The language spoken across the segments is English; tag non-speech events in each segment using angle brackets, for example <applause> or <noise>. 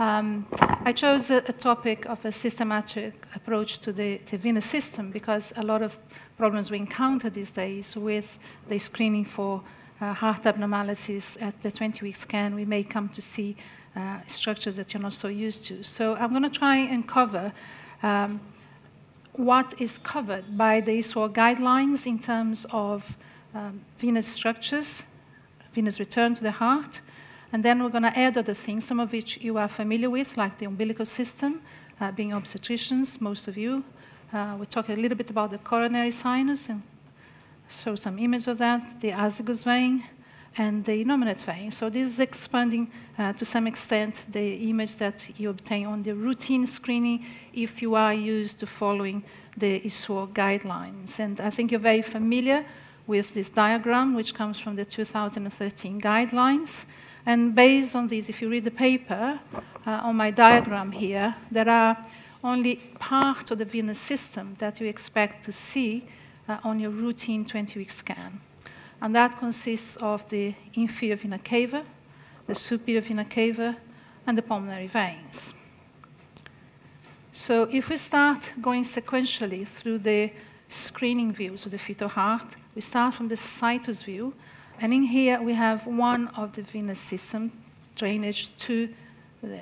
Um, I chose a, a, topic of a systematic approach to the, the venous system because a lot of problems we encounter these days with the screening for uh, heart abnormalities at the 20-week scan, we may come to see uh, structures that you're not so used to. So I'm going to try and cover um, what is covered by the ISUOG guidelines in terms of um, venous structures, venous return to the heart, and then we're going to add other things, some of which you are familiar with, like the umbilical system, uh, being obstetricians, most of you. Uh, we'll talk a little bit about the coronary sinus and show some image of that, the azygos vein, and the innominate vein. So this is expanding uh, to some extent the image that you obtain on the routine screening if you are used to following the ISUOG guidelines. And I think you're very familiar with this diagram, which comes from the 2013 guidelines. And based on this, if you read the paper uh, on my diagram here, there are only part of the venous system that you expect to see uh, on your routine 20-week scan. And that consists of the inferior vena cava, the superior vena cava, and the pulmonary veins. So if we start going sequentially through the screening views of the fetal heart, we start from the situs view, and in here we have one of the venous system drainage to the,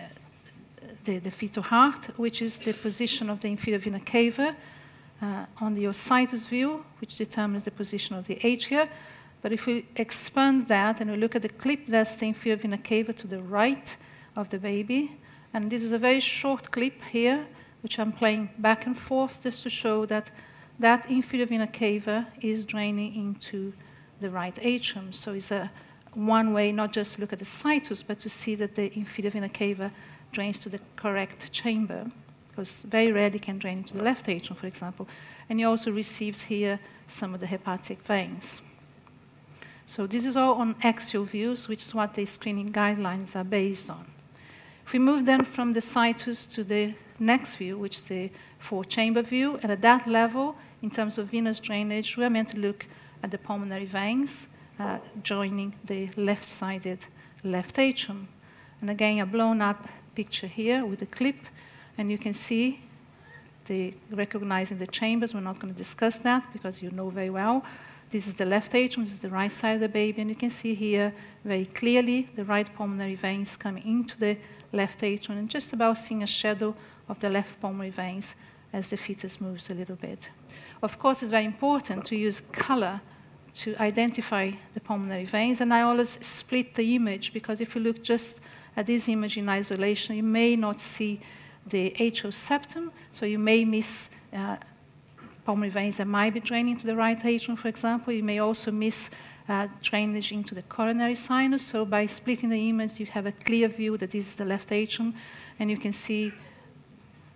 the, the fetal heart, which is the position of the inferior vena cava uh, on the situs view, which determines the position of the atria. But if we expand that and we look at the clip, that's the inferior vena cava to the right of the baby. And this is a very short clip here, which I'm playing back and forth just to show that that inferior vena cava is draining into the right atrium. So it's a one way not just to look at the situs, but to see that the inferior vena cava drains to the correct chamber, because very rarely can drain into the left atrium, for example. And he also receives here some of the hepatic veins. So this is all on axial views, which is what the screening guidelines are based on. If we move then from the situs to the next view, which is the four-chamber view, and at that level, in terms of venous drainage, we are meant to look at the pulmonary veins uh, joining the left-sided left atrium. And again, a blown-up picture here with a clip, and you can see the recognizing the chambers. We're not going to discuss that because you know very well this is the left atrium, this is the right side of the baby, and you can see here very clearly the right pulmonary veins coming into the left atrium and just about seeing a shadow of the left pulmonary veins as the fetus moves a little bit. Of course, it's very important to use color to identify the pulmonary veins, and I always split the image because if you look just at this image in isolation, you may not see the atrial septum, so you may miss uh, pulmonary veins that might be draining to the right atrium, for example. You may also miss uh, drainage into the coronary sinus. So by splitting the image, you have a clear view that this is the left atrium, and you can see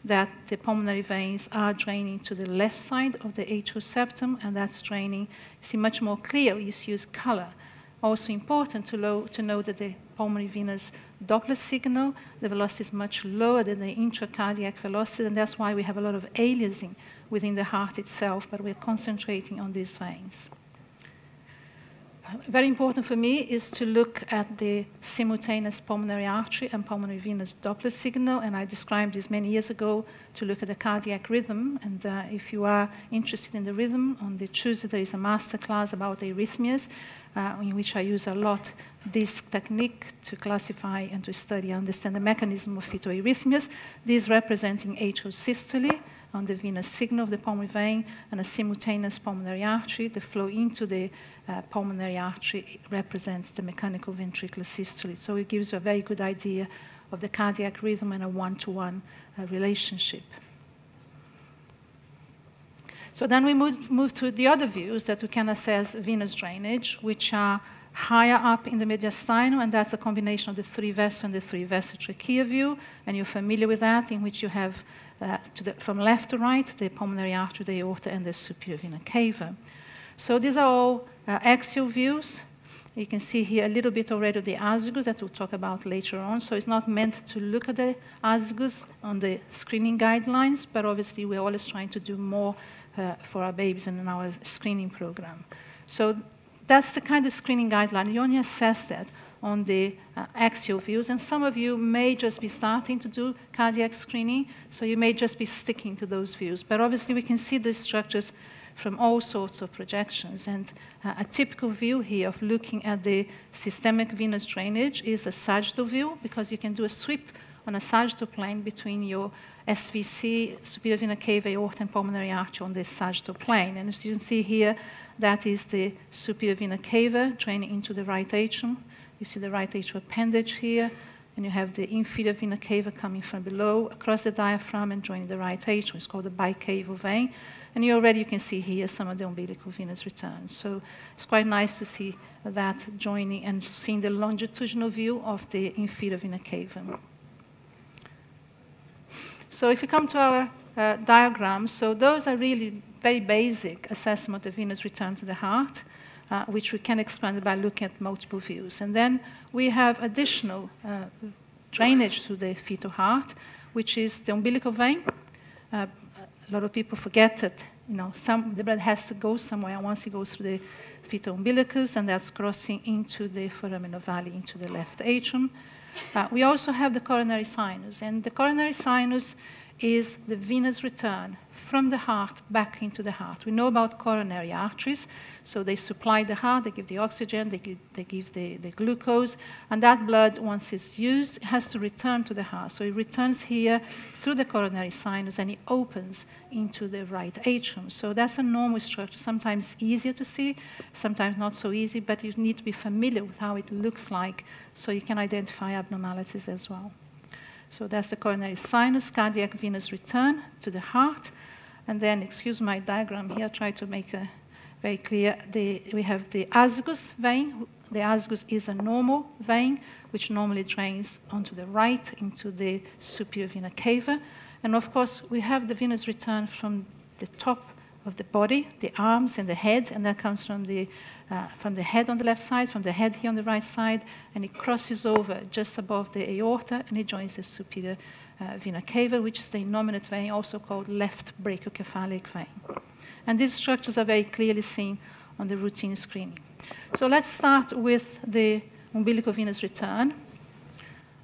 that the pulmonary veins are draining to the left side of the atrial septum, and that's draining. You see much more clear. You use color. Also important to, lo- to know that the pulmonary venous Doppler signal, the velocity is much lower than the intracardiac velocity, and that's why we have a lot of aliasing within the heart itself, but we're concentrating on these veins. Very important for me is to look at the simultaneous pulmonary artery and pulmonary venous Doppler signal, and I described this many years ago to look at the cardiac rhythm. And uh, if you are interested in the rhythm, on the Tuesday there is a master class about arrhythmias, uh, in which I use a lot this technique to classify and to study and understand the mechanism of fetal arrhythmias. This representing atrial systole, on the venous signal of the pulmonary vein and a simultaneous pulmonary artery. The flow into the uh, pulmonary artery represents the mechanical ventricular systole. So it gives you a very good idea of the cardiac rhythm and a one-to-one uh, relationship. So then we move, move to the other views that we can assess venous drainage, which are higher up in the mediastinum, and that's a combination of the three vessel and the three vessel trachea view, and you're familiar with that, in which you have uh, the, from left to right, the pulmonary artery, the aorta, and the superior vena cava. So these are all uh, axial views. You can see here a little bit already of the azygos that we'll talk about later on. So it's not meant to look at the azygos on the screening guidelines, but obviously we're always trying to do more uh, for our babies in our screening program. So that's the kind of screening guideline. You only assess that on the uh, axial views. And some of you may just be starting to do cardiac screening, so you may just be sticking to those views. But obviously, we can see these structures from all sorts of projections. And uh, a typical view here of looking at the systemic venous drainage is a sagittal view, because you can do a sweep on a sagittal plane between your SVC, superior vena cava, aorta, and pulmonary artery on this sagittal plane. And as you can see here, that is the superior vena cava draining into the right atrium. You see the right atrial appendage here, and you have the inferior vena cava coming from below across the diaphragm and joining the right atrium. It's called the bicaval vein. And you already you can see here some of the umbilical venous return. So it's quite nice to see that joining and seeing the longitudinal view of the inferior vena cava. So if we come to our uh, diagrams, so those are really very basic assessment of venous return to the heart, uh, which we can expand by looking at multiple views. And then we have additional uh, drainage to the fetal heart, which is the umbilical vein. A lot of people forget that you know, some, the blood has to go somewhere once it goes through the fetal umbilicus, and that's crossing into the foramen ovale, into the left atrium. Uh, we also have the coronary sinus, and the coronary sinus is the venous return from the heart back into the heart. We know about coronary arteries, so they supply the heart, they give the oxygen, they give, they give the, the glucose, and that blood, once it's used, has to return to the heart. So it returns here through the coronary sinus and it opens into the right atrium. So that's a normal structure. Sometimes easier to see, sometimes not so easy, but you need to be familiar with how it looks like so you can identify abnormalities as well. So that's the coronary sinus, cardiac venous return to the heart. And then, excuse my diagram here, try to make it very clear. The, we have the azygos vein. The azygos is a normal vein, which normally drains onto the right into the superior vena cava. And of course, we have the venous return from the top of the body, the arms and the head, and that comes from the, uh, from the head on the left side, from the head here on the right side, and it crosses over just above the aorta, and it joins the superior uh, vena cava, which is the innominate vein, also called left brachiocephalic vein. And these structures are very clearly seen on the routine screening. So let's start with the umbilical venous return.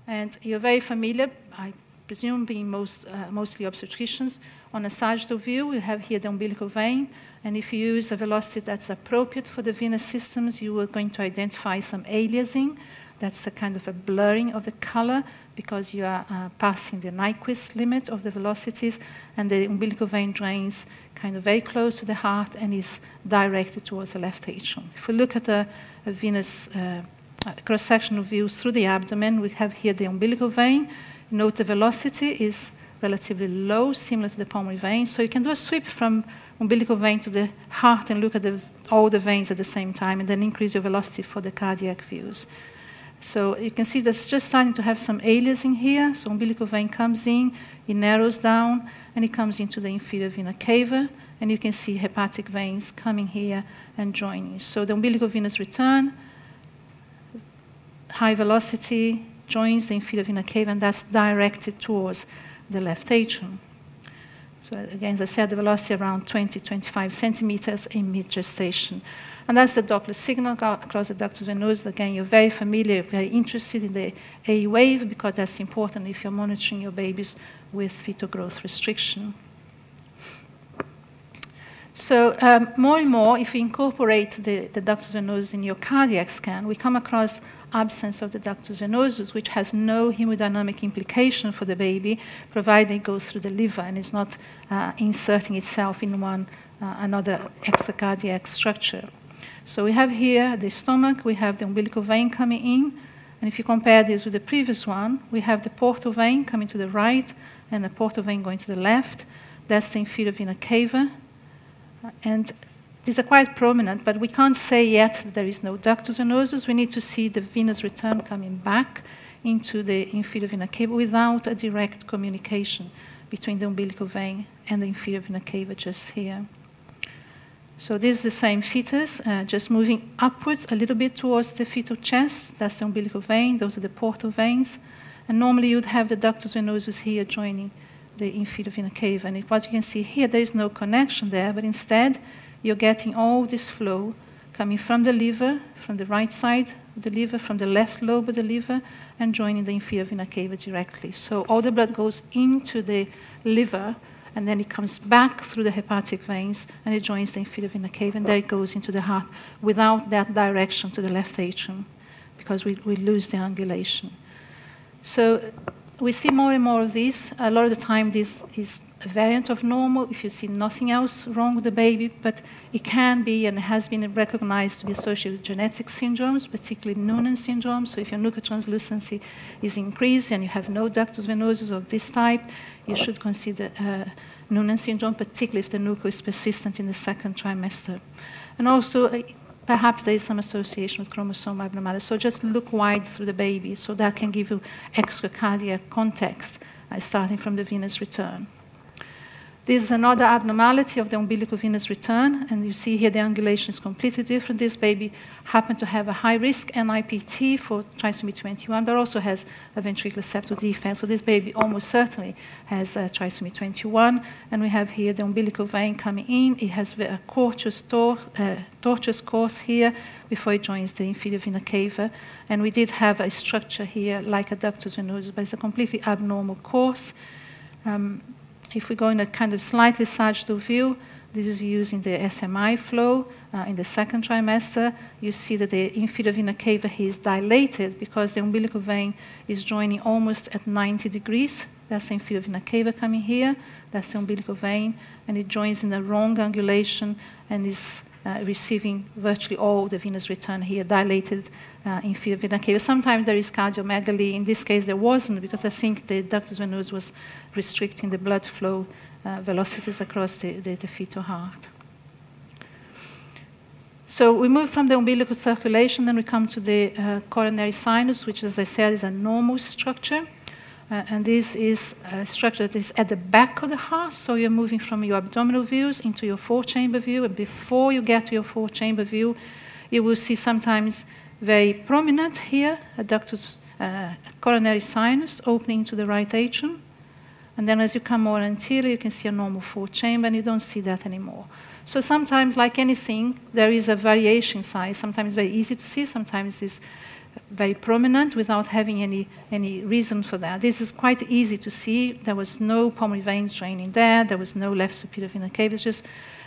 And you're very familiar, I presume being most, uh, mostly obstetricians, on a sagittal view, we have here the umbilical vein, and if you use a velocity that's appropriate for the venous systems, you are going to identify some aliasing. That's a kind of a blurring of the color because you are uh, passing the Nyquist limit of the velocities, and the umbilical vein drains kind of very close to the heart and is directed towards the left atrium. If we look at a, a venous uh, cross-sectional view through the abdomen, we have here the umbilical vein. Note the velocity is relatively low, similar to the pulmonary vein. So you can do a sweep from umbilical vein to the heart and look at the, all the veins at the same time and then increase your velocity for the cardiac views. So you can see that's just starting to have some aliasing here. So umbilical vein comes in, it narrows down, and it comes into the inferior vena cava, and you can see hepatic veins coming here and joining. So the umbilical venous return, high velocity, joins the inferior vena cava, and that's directed towards the left atrium. So again, as I said, the velocity around 20, 25 centimeters in mid-gestation. And that's the Doppler signal across the ductus venosus. Again, you're very familiar, very interested in the A wave because that's important if you're monitoring your babies with fetal growth restriction. So um, more and more, if we incorporate the, the ductus venosus in your cardiac scan, we come across absence of the ductus venosus, which has no hemodynamic implication for the baby, provided it goes through the liver and is not uh, inserting itself in one uh, another extracardiac structure. So we have here the stomach, we have the umbilical vein coming in, and if you compare this with the previous one, we have the portal vein coming to the right and the portal vein going to the left. That's the inferior vena cava. And these are quite prominent, but we can't say yet that there is no ductus venosus. We need to see the venous return coming back into the inferior vena cava without a direct communication between the umbilical vein and the inferior vena cava just here. So this is the same fetus, uh, just moving upwards a little bit towards the fetal chest. That's the umbilical vein. Those are the portal veins. And normally you'd have the ductus venosus here joining the inferior vena cava. And what you can see here, there is no connection there, but instead you're getting all this flow coming from the liver, from the right side of the liver, from the left lobe of the liver, and joining the inferior vena cava directly. So all the blood goes into the liver, and then it comes back through the hepatic veins, and it joins the inferior vena cava, and there it goes into the heart without that direction to the left atrium, because we, we lose the angulation. So we see more and more of this. A lot of the time, this is a variant of normal if you see nothing else wrong with the baby, but it can be and has been recognized to be associated with genetic syndromes, particularly Noonan syndrome. So if your nuchal translucency is increased and you have no ductus venosus of this type, you should consider uh, Noonan syndrome, particularly if the nuchal is persistent in the second trimester. And also, uh, perhaps there is some association with chromosome abnormality. So just look wide through the baby, so that can give you extracardiac context uh, starting from the venous return. This is another abnormality of the umbilical venous return, and you see here the angulation is completely different. This baby happened to have a high risk NIPT for trisomy 21, but also has a ventricular septal defect. So this baby almost certainly has a trisomy 21, and we have here the umbilical vein coming in. It has a tortuous, tor uh, tortuous course here before it joins the inferior vena cava, and we did have a structure here like a ductus venosus, but it's a completely abnormal course. Um, if we go in a kind of slightly sagittal view, this is using the SMI flow uh, in the second trimester. You see that the inferior vena cava is dilated because the umbilical vein is joining almost at 90 degrees. That's the inferior vena cava coming here. That's the umbilical vein. And it joins in the wrong angulation and is uh, receiving virtually all the venous return here, dilated uh, inferior vena cava. Sometimes there is cardiomegaly. In this case, there wasn't because I think the ductus venosus was restricting the blood flow uh, velocities across the, the, the fetal heart. So we move from the umbilical circulation, then we come to the uh, coronary sinus, which, as I said, is a normal structure. Uh, and this is a structure that is at the back of the heart, so you're moving from your abdominal views into your four chamber view. And before you get to your four chamber view, you will see sometimes very prominent here a ductus uh, coronary sinus opening to the right atrium. And then as you come more anterior, you can see a normal four chamber, and you don't see that anymore. So sometimes, like anything, there is a variation size. Sometimes very easy to see, sometimes it's very prominent without having any, any reason for that. This is quite easy to see. There was no pulmonary vein draining there. There was no left superior vena cava. Just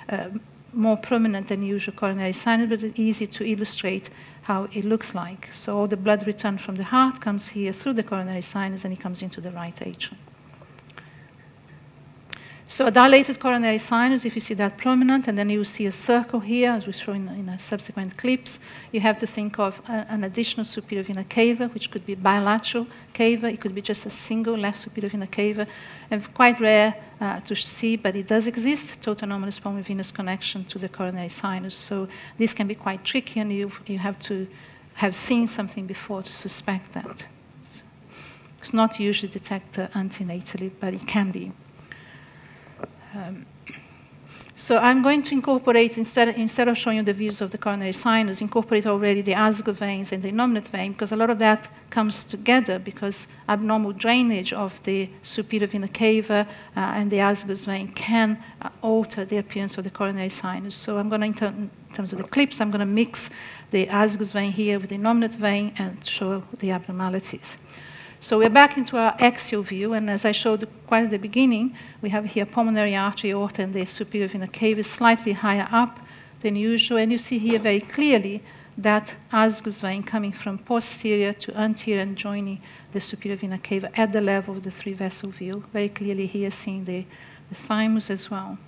uh, more prominent than usual coronary sinus, but easy to illustrate how it looks like. So all the blood return from the heart comes here through the coronary sinus and it comes into the right atrium. So a dilated coronary sinus, if you see that prominent, and then you see a circle here, as we show in, in subsequent clips, you have to think of a, an additional superior vena cava, which could be bilateral cava, it could be just a single left superior vena cava, and quite rare uh, to see, but it does exist, total anomalous pulmonary venous connection to the coronary sinus. So this can be quite tricky, and you, you have to have seen something before to suspect that. So it's not usually detected antenatally, but it can be. Um, so I'm going to incorporate, instead, instead of showing you the views of the coronary sinus, incorporate already the azygos veins and the innominate vein, because a lot of that comes together because abnormal drainage of the superior vena cava uh, and the azygos vein can uh, alter the appearance of the coronary sinus. So I'm going to, in terms of the clips, I'm going to mix the azygos vein here with the innominate vein and show the abnormalities. So we're back into our axial view, and as I showed quite at the beginning, we have here pulmonary artery aorta and the superior vena cava is slightly higher up than usual, and you see here very clearly that azygos vein coming from posterior to anterior and joining the superior vena cava at the level of the three vessel view. Very clearly here seeing the, the thymus as well.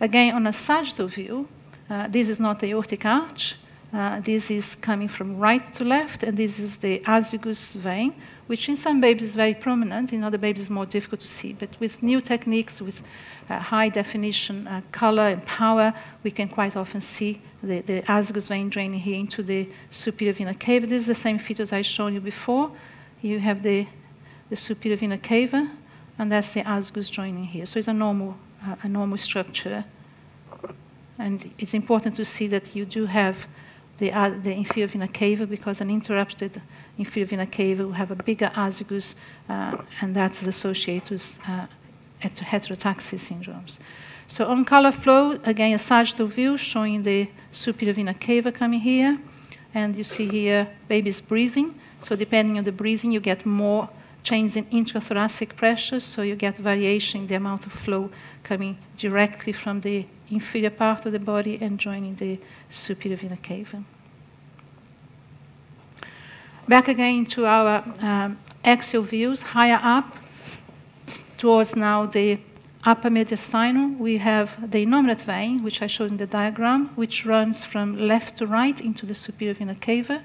Again, on a sagittal view, uh, this is not the aortic arch, uh, this is coming from right to left, and this is the azygos vein, which in some babies is very prominent, in other babies more difficult to see. But with new techniques, with uh, high definition uh, color and power, we can quite often see the, the azygos vein draining here into the superior vena cava. This is the same features I showed you before. You have the, the superior vena cava, and that's the azygos joining here. So it's a normal, uh, a normal structure. And it's important to see that you do have the, uh, the inferior vena cava because an interrupted inferior vena cava will have a bigger azygos, uh, and that's associated with uh, heterotaxis syndromes. So on color flow, again, a sagittal view showing the superior vena cava coming here, and you see here baby's breathing. So depending on the breathing, you get more change in intrathoracic pressure, so you get variation in the amount of flow coming directly from the inferior part of the body and joining the superior vena cava. Back again to our um, axial views, higher up, towards now the upper mediastinum, we have the innominate vein, which I showed in the diagram, which runs from left to right into the superior vena cava.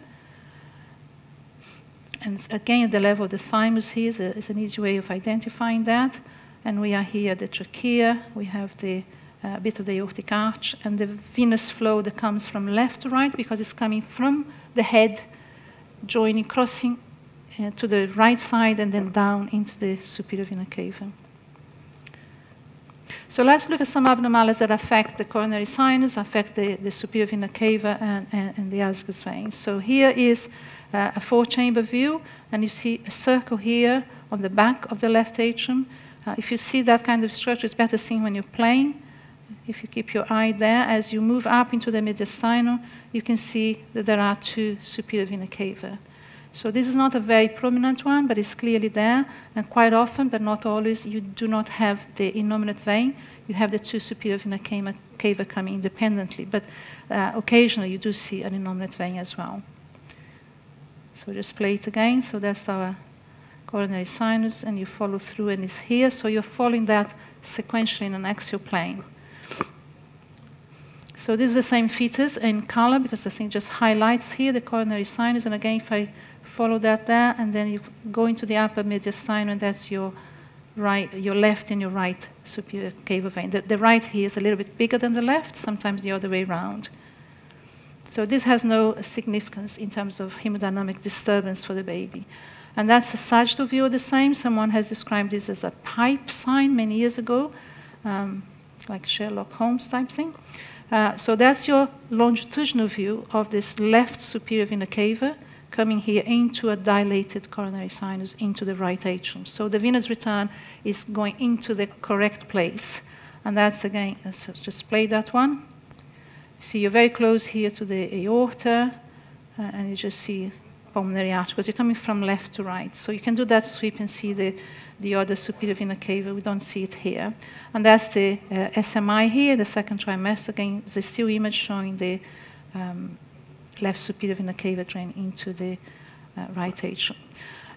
And again, at the level of the thymus here is, a, is, an easy way of identifying that. And we are here at the trachea, we have the uh, bit of the aortic arch, and the venous flow that comes from left to right because it's coming from the head, joining, crossing uh, to the right side, and then down into the superior vena cava. So let's look at some abnormalities that affect the coronary sinus, affect the, the superior vena cava, and, and, and the azygos vein. So here is uh, a four-chamber view, and you see a circle here on the back of the left atrium. Uh, if you see that kind of structure, it's better seen when you're playing. If you keep your eye there, as you move up into the mediastinum, you can see that there are two superior vena cava. So this is not a very prominent one, but it's clearly there. And quite often, but not always, you do not have the innominate vein. You have the two superior vena cava coming independently. But uh, occasionally, you do see an innominate vein as well. So just play it again. So that's our coronary sinus, and you follow through, and it's here. So you're following that sequentially in an axial plane. So this is the same fetus in color because I think just highlights here the coronary sinus. And again, if I follow that there, and then you go into the upper mediastinum, and that's your right, your left and your right superior cava vein. The, the right here is a little bit bigger than the left, sometimes the other way around. So this has no significance in terms of hemodynamic disturbance for the baby. And that's a sagittal view of the same. Someone has described this as a pipe sign many years ago, um, like Sherlock Holmes type thing. Uh, so that's your longitudinal view of this left superior vena cava coming here into a dilated coronary sinus into the right atrium. So the venous return is going into the correct place. And that's again, so just play that one. See, you're very close here to the aorta, uh, and you just see pulmonary artery because you're coming from left to right. So you can do that sweep and see the, the other superior vena cava. We don't see it here. And that's the uh, SMI here, the second trimester. Again, the still image showing the um, left superior vena cava drain into the uh, right atrium.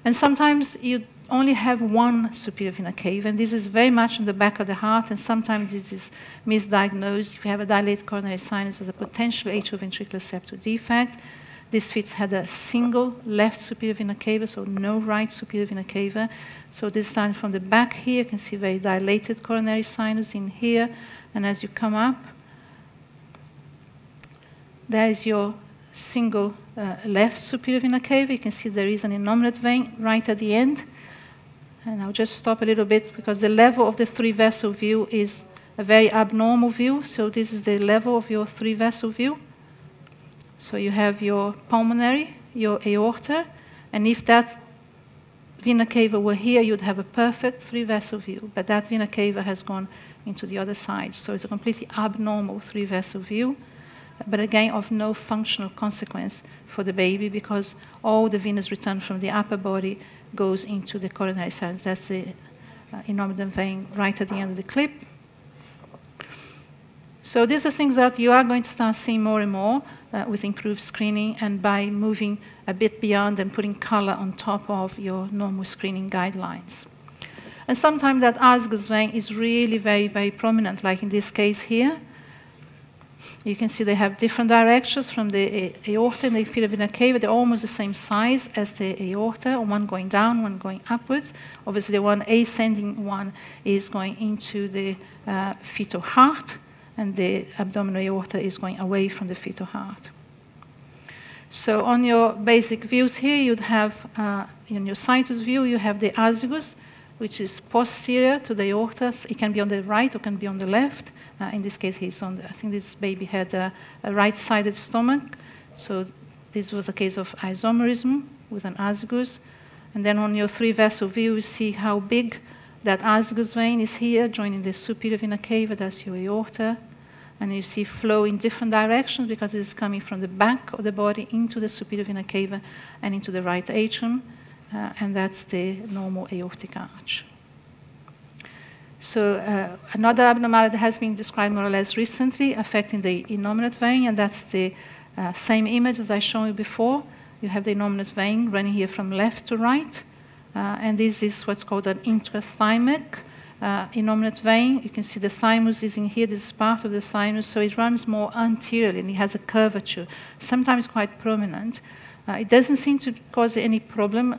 And sometimes you only have one superior vena cava, and this is very much in the back of the heart, and sometimes this is misdiagnosed. If you have a dilated coronary sinus as a potential atrioventricular septal defect, this fits had a single left superior vena cava, so no right superior vena cava. So this starting from the back here, you can see very dilated coronary sinus in here, and as you come up, there is your single uh, left superior vena cava. You can see there is an innominate vein right at the end. And I'll just stop a little bit because the level of the three vessel view is a very abnormal view. So this is the level of your three vessel view. So you have your pulmonary, your aorta, and if that vena cava were here, you'd have a perfect three vessel view. But that vena cava has gone into the other side. So it's a completely abnormal three vessel view, but again, of no functional consequence for the baby because all the venous return from the upper body goes into the coronary sinus. That's the uh, innominate vein right at the end of the clip. So these are things that you are going to start seeing more and more uh, with improved screening and by moving a bit beyond and putting color on top of your normal screening guidelines. And sometimes that azygos vein is really very, very prominent, like in this case here. You can see they have different directions from the aorta and the vena cava. They're almost the same size as the aorta, one going down, one going upwards. Obviously, the one ascending one is going into the uh, fetal heart, and the abdominal aorta is going away from the fetal heart. So on your basic views here, you'd have, uh, in your situs view, you have the azygos, which is posterior to the aorta. It can be on the right or can be on the left. Uh, in this case, he's on. The, I think this baby had a, a right-sided stomach, so this was a case of isomerism with an azygos. And then on your three-vessel view, you see how big that azygos vein is here, joining the superior vena cava, that's your aorta. and you see flow in different directions because it is coming from the back of the body into the superior vena cava and into the right atrium, uh, and that's the normal aortic arch. So uh, another abnormality that has been described more or less recently affecting the innominate vein, and that's the uh, same image as I showed you before. You have the innominate vein running here from left to right, and this is what's called an intrathymic uh, innominate vein. You can see the thymus is in here. This is part of the thymus, so it runs more anteriorly and it has a curvature, sometimes quite prominent. Uh, it doesn't seem to cause any problem.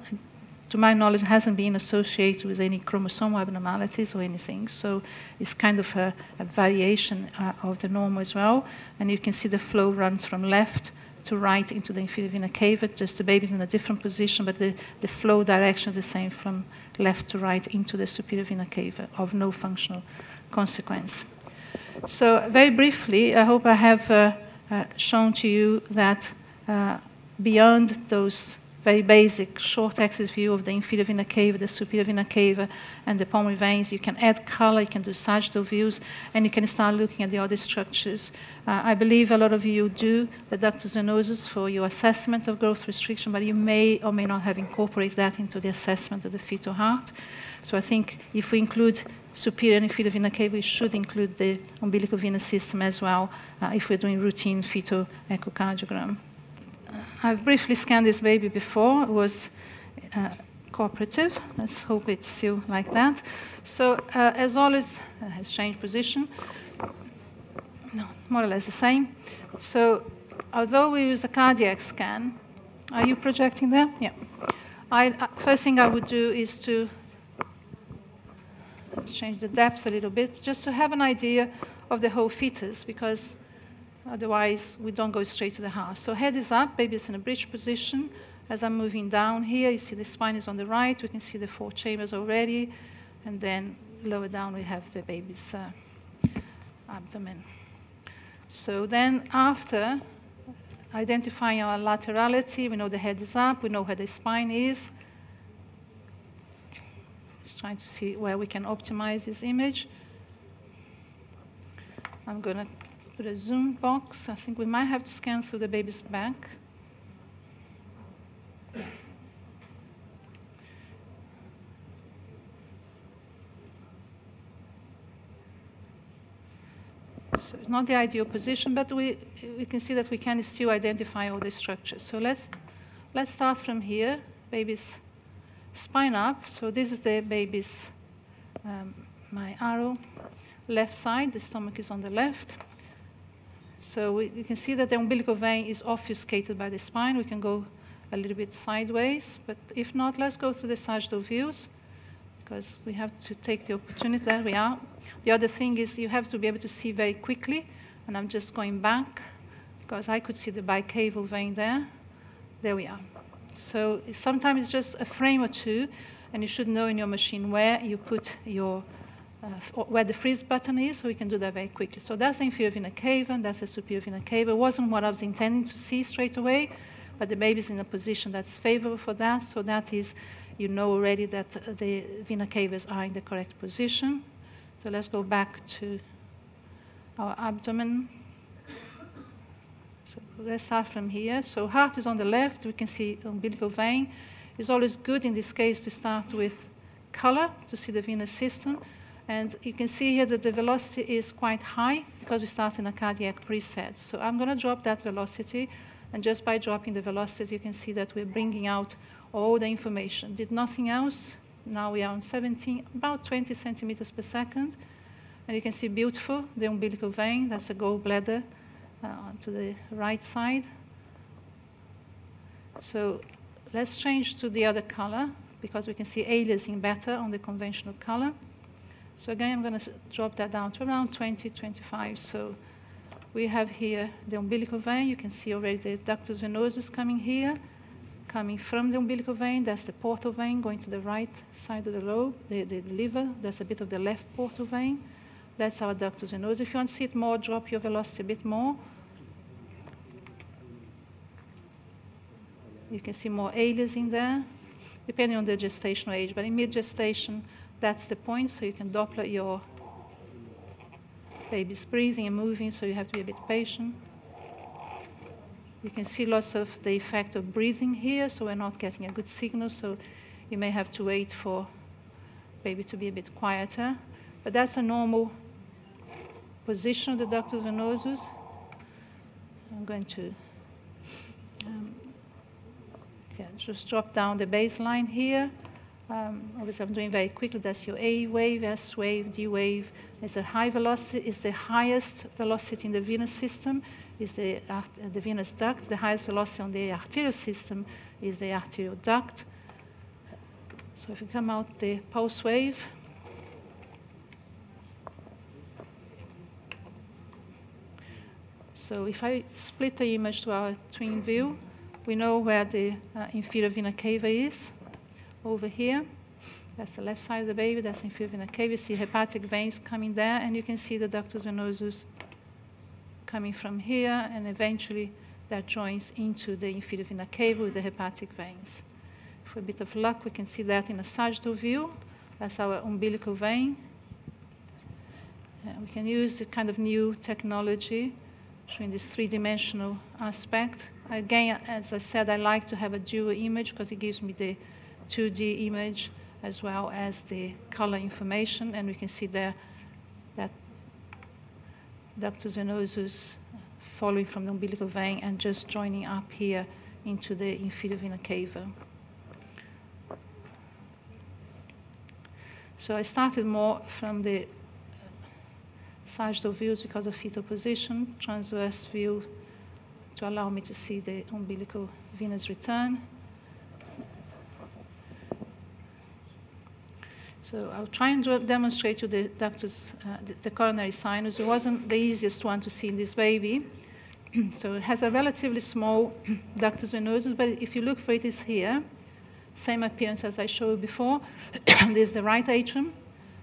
To my knowledge, it hasn't been associated with any chromosomal abnormalities or anything. So it's kind of a, a variation uh, of the norm as well. And you can see the flow runs from left to right into the inferior vena cava. Just the baby's in a different position, but the, the flow direction is the same from left to right into the superior vena cava of no functional consequence. So, very briefly, I hope I have uh, uh, shown to you that uh, beyond those very basic short axis view of the inferior vena cava, the superior vena cava, and the pulmonary veins. You can add color, you can do sagittal views, and you can start looking at the other structures. Uh, I believe a lot of you do the ductus venosus for your assessment of growth restriction, but you may or may not have incorporated that into the assessment of the fetal heart. So I think if we include superior and inferior vena cava, we should include the umbilical venous system as well uh, if we're doing routine fetal echocardiogram. I've briefly scanned this baby before. It was uh, cooperative. Let's hope it's still like that. So, uh, as always, uh, has changed position. No, more or less the same. So, although we use a cardiac scan, are you projecting there? Yeah. I, uh, first thing I would do is to change the depth a little bit, just to have an idea of the whole fetus, because Otherwise, we don't go straight to the heart. So head is up, baby is in a bridge position. As I'm moving down here, you see the spine is on the right. We can see the four chambers already. And then lower down, we have the baby's uh, abdomen. So then after identifying our laterality, we know the head is up, we know where the spine is. Just trying to see where we can optimize this image. I'm going to put a zoom box. I think we might have to scan through the baby's back. So it's not the ideal position, but we, we can see that we can still identify all the structures. So let's, let's start from here, baby's spine up. So this is the baby's, um, my arrow, left side, the stomach is on the left. So we, you can see that the umbilical vein is obfuscated by the spine. We can go a little bit sideways, but if not, let's go through the sagittal views because we have to take the opportunity. There we are. The other thing is you have to be able to see very quickly, and I'm just going back because I could see the bicaval vein there. There we are. So sometimes it's just a frame or two, and you should know in your machine where you put your uh, where the freeze button is, so we can do that very quickly. So that's the inferior vena cava, and that's the superior vena cava. It wasn't what I was intending to see straight away, but the baby's in a position that's favorable for that, so that is, you know already that the vena cavas are in the correct position. So let's go back to our abdomen. So let's start from here. So heart is on the left, we can see umbilical vein. It's always good in this case to start with color to see the venous system. And you can see here that the velocity is quite high because we start in a cardiac preset. So I'm going to drop that velocity. And just by dropping the velocity, you can see that we're bringing out all the information. Did nothing else. Now we are on 17, about 20 centimeters per second. And you can see beautiful, the umbilical vein. That's a gallbladder uh, to the right side. So let's change to the other color because we can see aliasing better on the conventional color. So again, I'm going to drop that down to around 20, 25. So we have here the umbilical vein. You can see already the ductus venosus coming here, coming from the umbilical vein. That's the portal vein going to the right side of the lobe, the, the liver. That's a bit of the left portal vein. That's our ductus venosus. If you want to see it more, drop your velocity a bit more. You can see more alias in there, depending on the gestational age. But in mid-gestation, that's the point, so you can Doppler your Baby's breathing and moving, so you have to be a bit patient. You can see lots of the effect of breathing here, so we're not getting a good signal, so you may have to wait for baby to be a bit quieter. But that's a normal position of the ductus venosus. I'm going to um, yeah, just drop down the baseline here. Um, obviously, I'm doing very quickly. That's your A wave, S wave, D wave. It's a high velocity. It's the highest velocity in the venous system. Is the uh, the venous duct. The highest velocity on the arterial system is the arterial duct. So if you come out the pulse wave, So if I split the image to our twin view, we know where the uh, inferior vena cava is, over here. That's the left side of the baby, that's inferior vena cava. You see hepatic veins coming there, and you can see the ductus venosus coming from here, and eventually that joins into the inferior vena cava with the hepatic veins. For a bit of luck, we can see that in a sagittal view. That's our umbilical vein. we can use the kind of new technology showing this three-dimensional aspect. Again, as I said, I like to have a dual image because it gives me the 2D image as well as the color information, and we can see there that ductus venosus following from the umbilical vein and just joining up here into the inferior vena cava. So I started more from the sagittal views because of fetal position, transverse view to allow me to see the umbilical venous return. So I'll try and demonstrate to the ductus, uh, the, the, coronary sinus. It wasn't the easiest one to see in this baby. <clears throat> so it has a relatively small <clears throat> ductus venosus, but if you look for it, it's here. Same appearance as I showed before. <clears throat> this is the right atrium,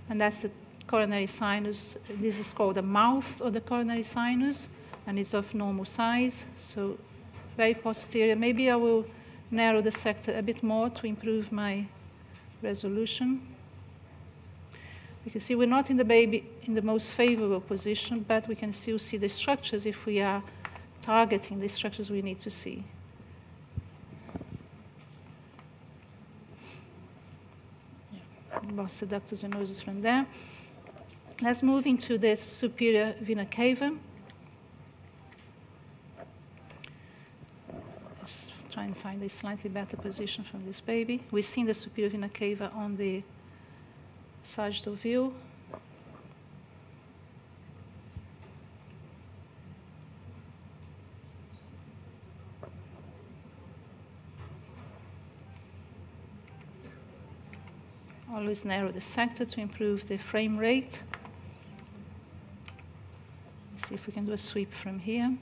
and that's the coronary sinus. This is called the mouth of the coronary sinus, and it's of normal size, so very posterior. Maybe I will narrow the sector a bit more to improve my resolution. You can see we're not in the baby in the most favorable position, but we can still see the structures if we are targeting the structures we need to see. Lost the ductus venosus from there. Let's move into the superior vena cava. Let's try and find a slightly better position from this baby. We've seen the superior vena cava on the sagittal view. Always narrow the sector to improve the frame rate see if we can do a sweep from here.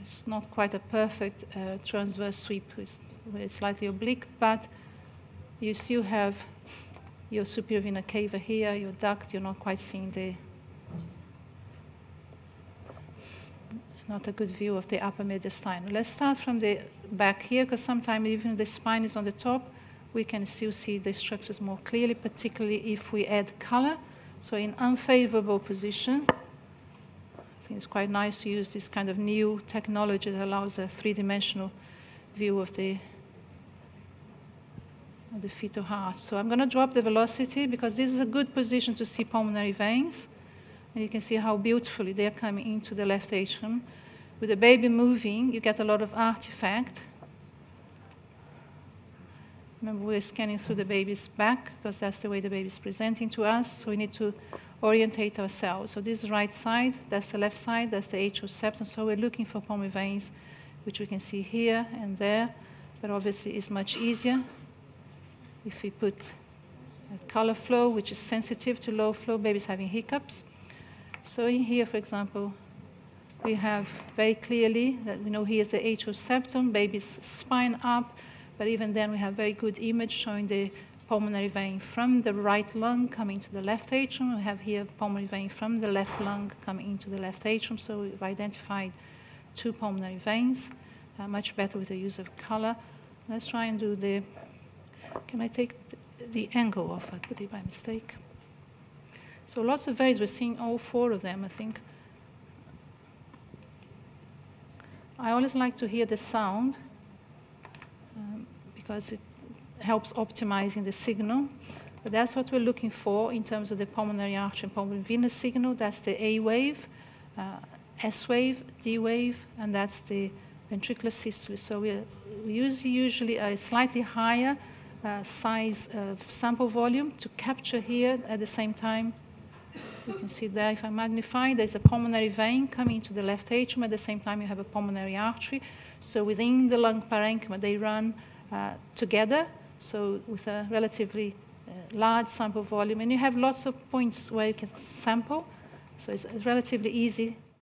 It's not quite a perfect uh, transverse sweep, it's, it's slightly oblique, but you still have your superior vena cava here, your duct, you're not quite seeing the, not a good view of the upper mediastinum. Let's start from the back here, because sometimes even the spine is on the top, we can still see the structures more clearly, particularly if we add color. So in unfavorable position, I think it's quite nice to use this kind of new technology that allows a three-dimensional view of the, the fetal heart. So I'm going to drop the velocity because this is a good position to see pulmonary veins. And you can see how beautifully they're coming into the left atrium. With the baby moving, you get a lot of artifact. Remember, we're scanning through the baby's back because that's the way the baby is presenting to us. So we need to orientate ourselves. So this is right side, that's the left side, that's the atrial septum. So we're looking for pulmonary veins, which we can see here and there. But obviously, it's much easier if we put color flow, which is sensitive to low flow, babies having hiccups. So in here, for example, we have very clearly that we know here's the atrial septum, baby's spine up, but even then, we have very good image showing the pulmonary vein from the right lung coming to the left atrium. We have here pulmonary vein from the left lung coming into the left atrium. So we've identified two pulmonary veins, uh, much better with the use of color. Let's try and do the, can I take the, angle off? I put it by mistake. So lots of values, we're seeing all four of them, I think. I always like to hear the sound um, because it helps optimizing the signal. But that's what we're looking for in terms of the pulmonary arch and pulmonary venous signal. That's the A wave, uh, S wave, D wave, and that's the ventricular systole. So we, we use usually a slightly higher uh, size of sample volume to capture here at the same time. You can see there, if I magnify, there's a pulmonary vein coming into the left atrium. At the same time, you have a pulmonary artery. So within the lung parenchyma, they run uh, together, so with a relatively uh, large sample volume. And you have lots of points where you can sample, so it's relatively easy